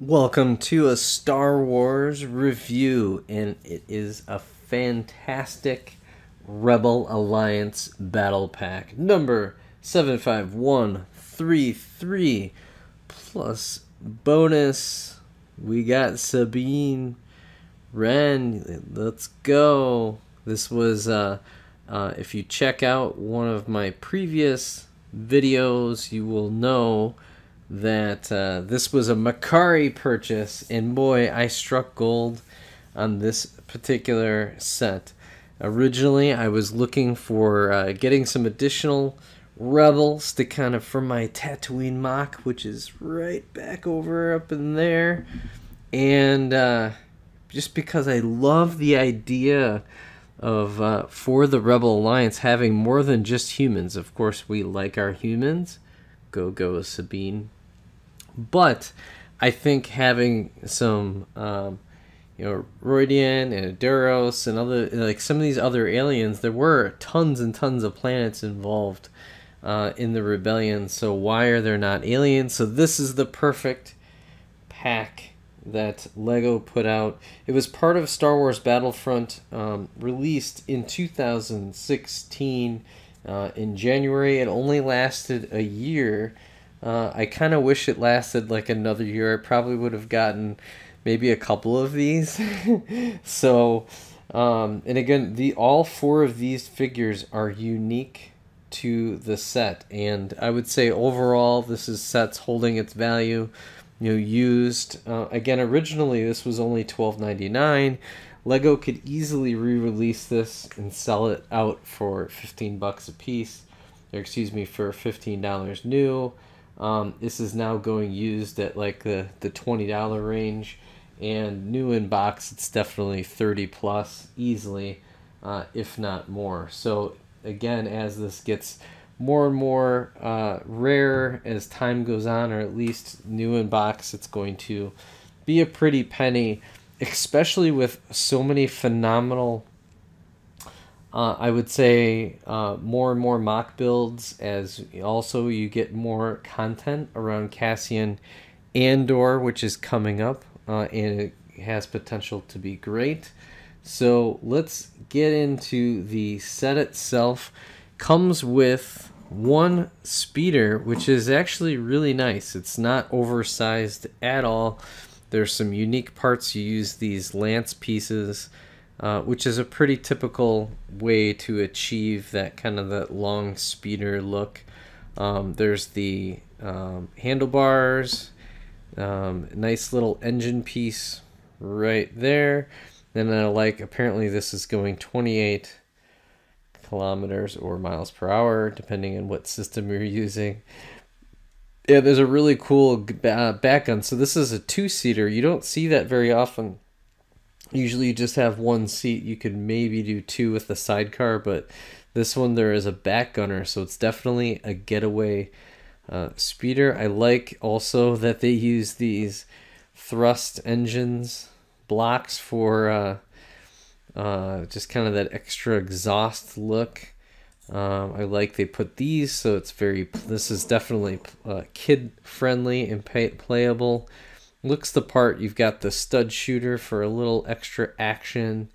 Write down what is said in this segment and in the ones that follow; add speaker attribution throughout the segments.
Speaker 1: Welcome to a Star Wars review, and it is a fantastic Rebel Alliance Battle Pack number 75133 plus bonus. We got Sabine Wren. Let's go. This was, uh, uh, if you check out one of my previous videos, you will know that uh, this was a Mercari purchase, and boy, I struck gold on this particular set. Originally, I was looking for uh, getting some additional rebels to kind of for my Tatooine mock, which is right back over up in there, and uh, just because I love the idea of uh, for the Rebel Alliance having more than just humans. Of course, we like our humans. Go go Sabine but I think having some, um, you know, Rodian and Duros and other like some of these other aliens, there were tons and tons of planets involved uh, in the rebellion. So why are there not aliens? So this is the perfect pack that Lego put out. It was part of Star Wars Battlefront, um, released in 2016 uh, in January. It only lasted a year. Uh, I kind of wish it lasted like another year. I probably would have gotten maybe a couple of these. so, um, and again, the all four of these figures are unique to the set, and I would say overall, this is sets holding its value. You know, used uh, again. Originally, this was only twelve ninety nine. Lego could easily re-release this and sell it out for fifteen bucks a piece, or excuse me, for fifteen dollars new. Um, this is now going used at like the, the $20 range and new in box it's definitely 30 plus easily uh, if not more. So again as this gets more and more uh, rare as time goes on or at least new in box it's going to be a pretty penny especially with so many phenomenal uh, I would say uh, more and more mock builds as also you get more content around Cassian Andor, which is coming up, uh, and it has potential to be great. So let's get into the set itself. Comes with one speeder, which is actually really nice. It's not oversized at all. There's some unique parts. You use these lance pieces uh, which is a pretty typical way to achieve that kind of that long speeder look. Um, there's the um, handlebars, um, nice little engine piece right there. Then I like, apparently this is going 28 kilometers or miles per hour, depending on what system you're using. Yeah, there's a really cool back gun. So this is a two-seater. You don't see that very often Usually you just have one seat. You could maybe do two with the sidecar, but this one there is a back gunner, so it's definitely a getaway uh, speeder. I like also that they use these thrust engines blocks for uh, uh, just kind of that extra exhaust look. Um, I like they put these so it's very. This is definitely uh, kid friendly and pay, playable looks the part. You've got the stud shooter for a little extra action,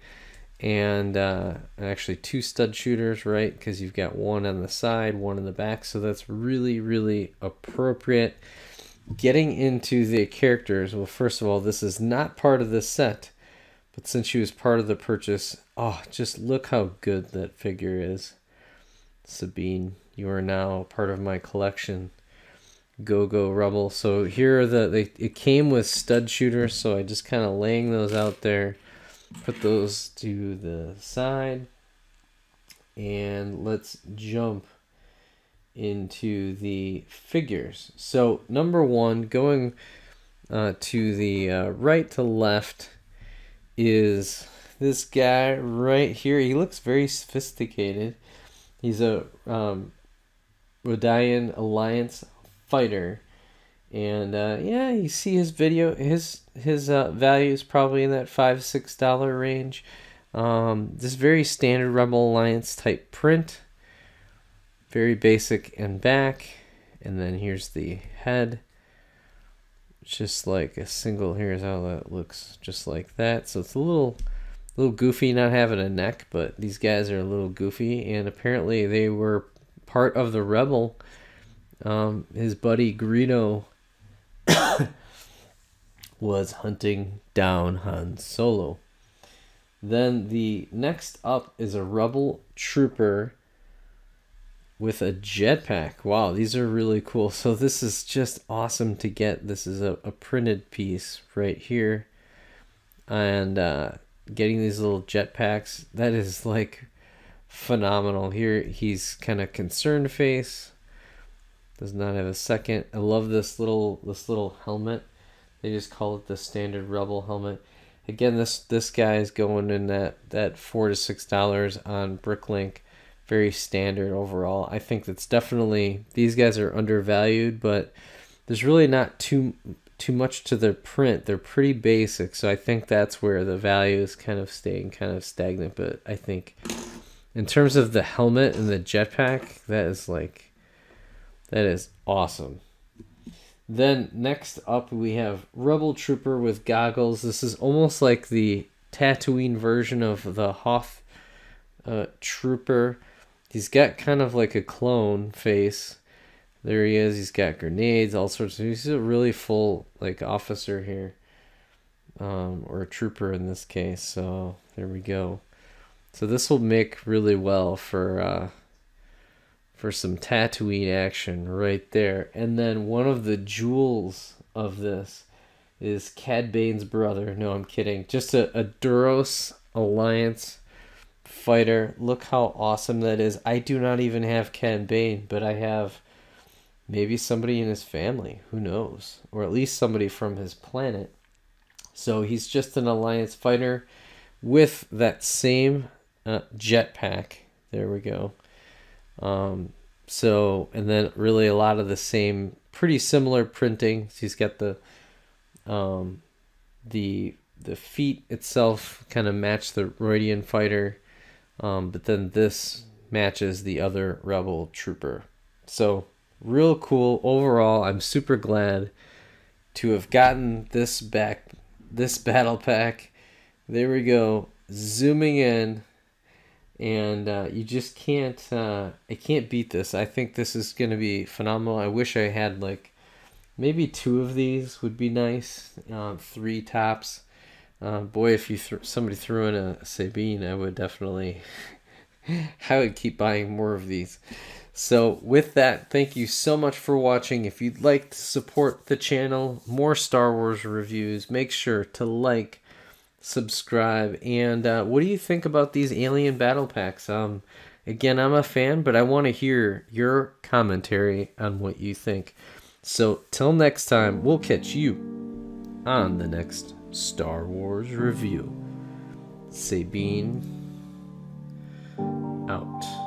Speaker 1: and uh, actually two stud shooters, right? Because you've got one on the side, one in the back. So that's really, really appropriate. Getting into the characters, well, first of all, this is not part of this set, but since she was part of the purchase, oh, just look how good that figure is. Sabine, you are now part of my collection. Go Go Rebel. So here are the they it came with stud shooters, so I just kind of laying those out there. Put those to the side. And let's jump into the figures. So number one, going uh, to the uh, right to left is this guy right here. He looks very sophisticated. He's a um, Rodian Alliance fighter. And uh, yeah, you see his video, his his uh, value is probably in that five six dollar range. Um, this very standard Rebel Alliance type print, very basic and back, and then here's the head. just like a single here's how that looks just like that so it's a little little goofy not having a neck but these guys are a little goofy and apparently they were part of the rebel um, his buddy Greedo was hunting down Han Solo. Then the next up is a rebel trooper with a jetpack. Wow, these are really cool. So this is just awesome to get. This is a, a printed piece right here. And uh, getting these little jetpacks, that is like phenomenal. Here he's kind of concerned face. Does not have a second. I love this little this little helmet. They just call it the standard Rebel helmet. Again, this this guy is going in that that four to six dollars on Bricklink. Very standard overall. I think that's definitely these guys are undervalued, but there's really not too too much to their print. They're pretty basic, so I think that's where the value is kind of staying kind of stagnant. But I think in terms of the helmet and the jetpack, that is like that is awesome. Then next up we have Rebel Trooper with goggles. This is almost like the Tatooine version of the Hoth uh, Trooper. He's got kind of like a clone face. There he is. He's got grenades, all sorts of. He's a really full like officer here, um, or a trooper in this case. So there we go. So this will make really well for uh, for some Tatooine action right there. And then one of the jewels of this is Cad Bane's brother. No, I'm kidding. Just a, a Duros Alliance fighter. Look how awesome that is. I do not even have Cad Bane, but I have maybe somebody in his family. Who knows? Or at least somebody from his planet. So he's just an Alliance fighter with that same uh, jetpack. There we go. Um, so, and then really a lot of the same, pretty similar printing. So he's got the, um, the the feet itself kind of match the Rodian fighter, um, but then this matches the other Rebel trooper. So real cool overall. I'm super glad to have gotten this back, this battle pack. There we go, zooming in and uh, you just can't uh, I can't beat this. I think this is gonna be phenomenal. I wish I had like maybe two of these would be nice. Uh, three tops. Uh, boy, if you th- somebody threw in a Sabine, I would definitely I would keep buying more of these. So with that, thank you so much for watching. If you'd like to support the channel, more Star Wars reviews, make sure to like subscribe. And uh, what do you think about these alien battle packs? Um, again, I'm a fan, but I want to hear your commentary on what you think. So, till next time, we'll catch you on the next Star Wars review. Sabine out.